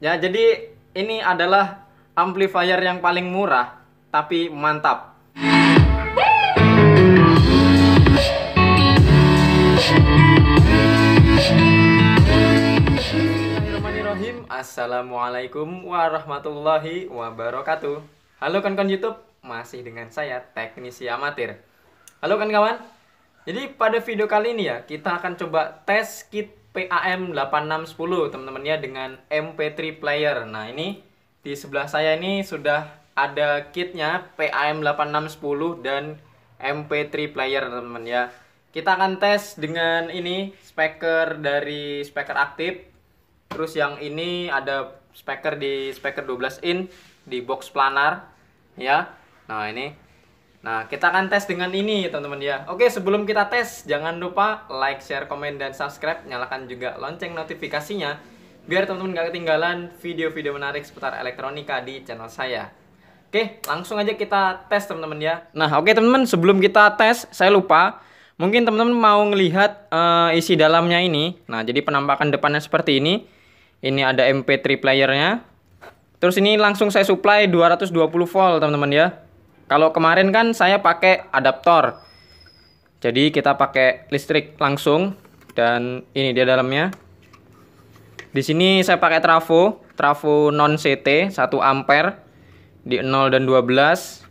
Ya, jadi ini adalah amplifier yang paling murah tapi mantap. Assalamualaikum warahmatullahi wabarakatuh. Halo kawan-kawan YouTube, masih dengan saya teknisi amatir. Halo kawan-kawan. Jadi pada video kali ini ya, kita akan coba tes kit PAM 8610 teman-teman ya dengan MP3 player. Nah, ini di sebelah saya ini sudah ada kitnya PAM 8610 dan MP3 player teman-teman ya. Kita akan tes dengan ini speaker dari speaker aktif. Terus yang ini ada speaker di speaker 12 in di box planar ya. Nah, ini. Nah, kita akan tes dengan ini teman-teman ya. Oke, sebelum kita tes jangan lupa like, share, komen dan subscribe, nyalakan juga lonceng notifikasinya biar teman-teman gak ketinggalan video-video menarik seputar elektronika di channel saya. Oke, langsung aja kita tes teman-teman ya. Nah, oke teman-teman, sebelum kita tes, saya lupa Mungkin teman-teman mau ngelihat uh, isi dalamnya ini. Nah, jadi penampakan depannya seperti ini. Ini ada MP3 playernya. Terus ini langsung saya supply 220 volt, teman-teman ya. Kalau kemarin kan saya pakai adaptor. Jadi kita pakai listrik langsung dan ini dia dalamnya. Di sini saya pakai trafo, trafo non CT 1 ampere di 0 dan 12.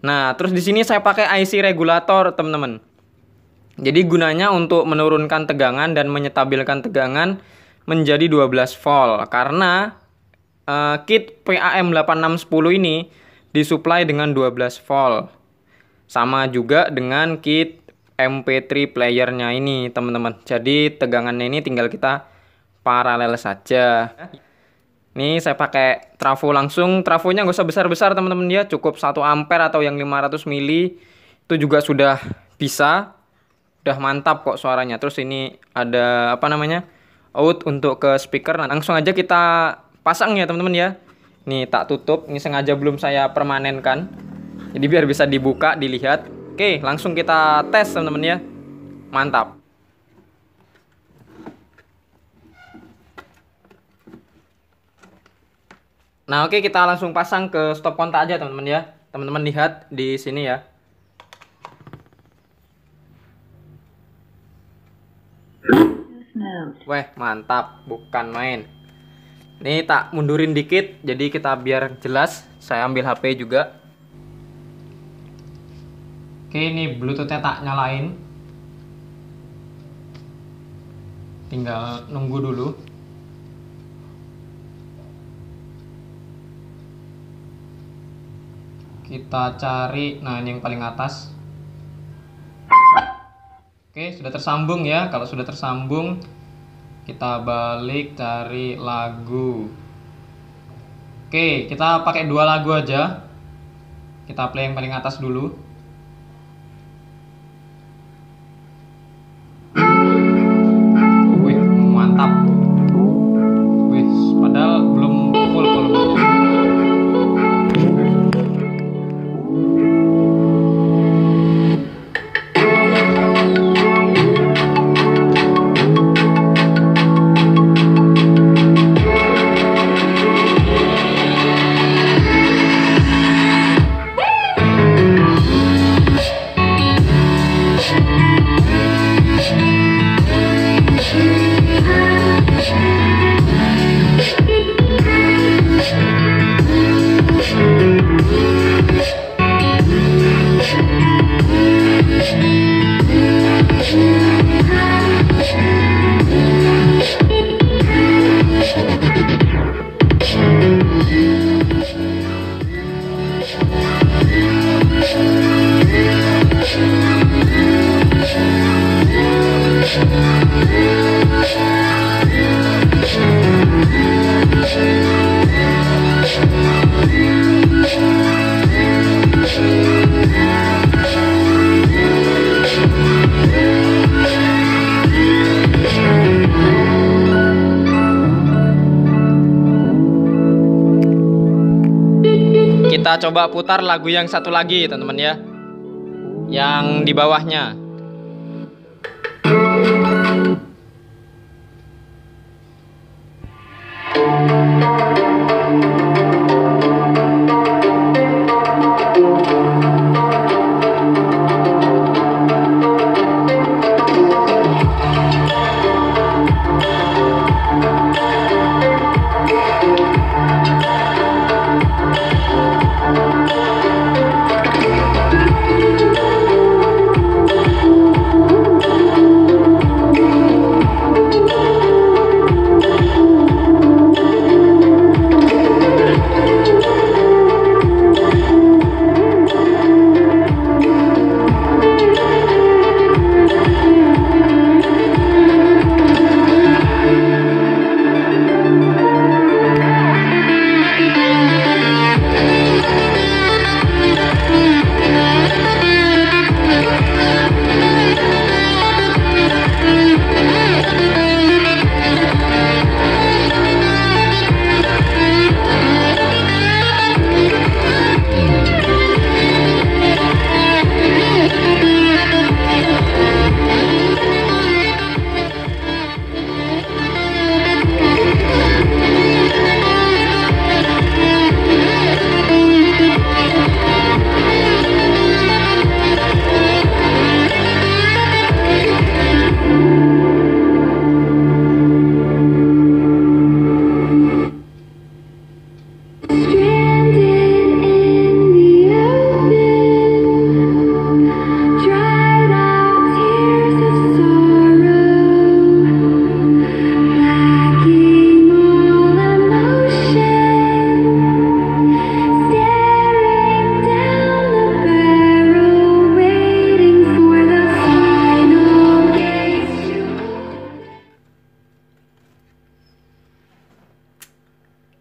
Nah, terus di sini saya pakai IC regulator, teman-teman. Jadi gunanya untuk menurunkan tegangan dan menyetabilkan tegangan menjadi 12 volt karena uh, kit PAM 8610 ini disuplai dengan 12 volt. Sama juga dengan kit MP3 playernya ini, teman-teman. Jadi tegangannya ini tinggal kita paralel saja. Ini saya pakai trafo langsung. Trafonya nggak usah besar-besar, teman-teman ya. Cukup 1 ampere atau yang 500 mili itu juga sudah bisa udah mantap kok suaranya. Terus ini ada apa namanya? out untuk ke speaker. Nah, langsung aja kita pasang ya, teman-teman ya. Nih tak tutup, ini sengaja belum saya permanenkan. Jadi biar bisa dibuka, dilihat. Oke, langsung kita tes, teman-teman ya. Mantap. Nah, oke kita langsung pasang ke stop kontak aja, teman-teman ya. Teman-teman lihat di sini ya. Weh, mantap, bukan main. Ini tak mundurin dikit, jadi kita biar jelas. Saya ambil HP juga. Oke, ini Bluetoothnya tak nyalain. Tinggal nunggu dulu. Kita cari, nah ini yang paling atas. Oke, sudah tersambung ya. Kalau sudah tersambung, kita balik cari lagu. Oke kita pakai dua lagu aja. Kita play yang paling atas dulu kita coba putar lagu yang satu lagi teman-teman ya. Yang di bawahnya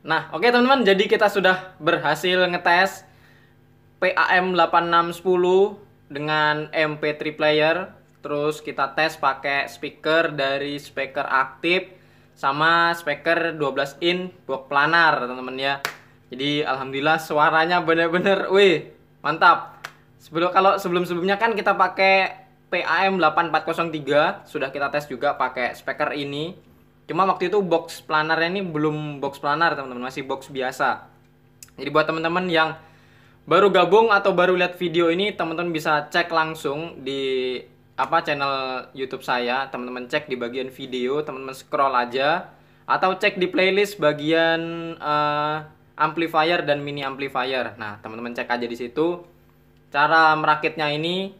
Nah, oke teman-teman, jadi kita sudah berhasil ngetes PAM 8610 dengan MP3 player. Terus kita tes pakai speaker dari speaker aktif sama speaker 12 in box planar, teman-teman ya. Jadi alhamdulillah suaranya bener-bener wih, mantap. Sebelum kalau sebelum-sebelumnya kan kita pakai PAM 8403 sudah kita tes juga pakai speaker ini. Cuma waktu itu box planarnya ini belum box planar teman-teman, masih box biasa. Jadi buat teman-teman yang baru gabung atau baru lihat video ini, teman-teman bisa cek langsung di apa channel YouTube saya. Teman-teman cek di bagian video, teman-teman scroll aja atau cek di playlist bagian uh, amplifier dan mini amplifier. Nah, teman-teman cek aja di situ. Cara merakitnya ini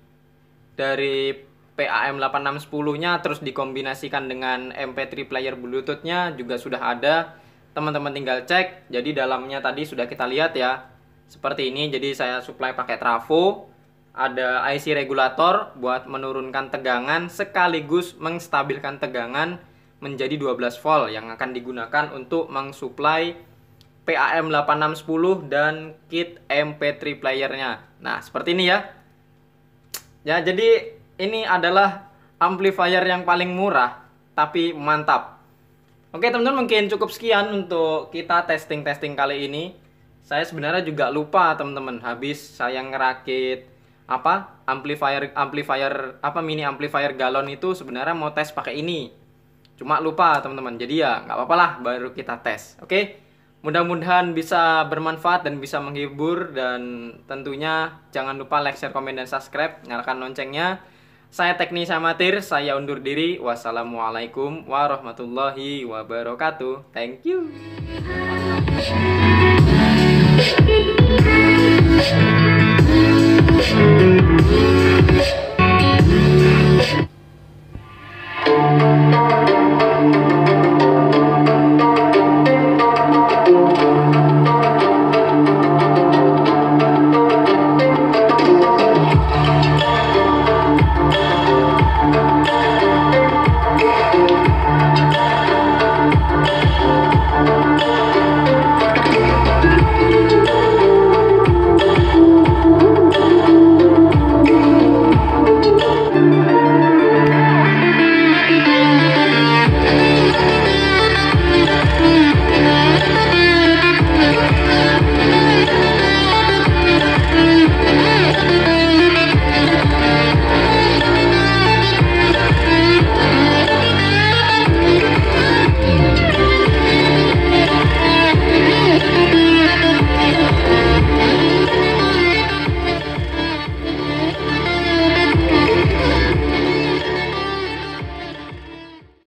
dari PAM 8610-nya terus dikombinasikan dengan MP3 player Bluetooth-nya juga sudah ada. Teman-teman tinggal cek. Jadi dalamnya tadi sudah kita lihat ya. Seperti ini. Jadi saya supply pakai trafo. Ada IC regulator buat menurunkan tegangan sekaligus menstabilkan tegangan menjadi 12 volt yang akan digunakan untuk mensuplai PAM 8610 dan kit MP3 playernya. Nah, seperti ini ya. Ya, jadi ini adalah amplifier yang paling murah tapi mantap. Oke, teman-teman mungkin cukup sekian untuk kita testing-testing kali ini. Saya sebenarnya juga lupa, teman-teman, habis saya ngerakit apa? amplifier amplifier apa mini amplifier galon itu sebenarnya mau tes pakai ini. Cuma lupa, teman-teman. Jadi ya nggak apa-apa lah baru kita tes. Oke? Mudah-mudahan bisa bermanfaat dan bisa menghibur dan tentunya jangan lupa like, share, komen, dan subscribe. Nyalakan loncengnya. Saya teknis amatir. saya undur diri. Wassalamualaikum warahmatullahi wabarakatuh. Thank you.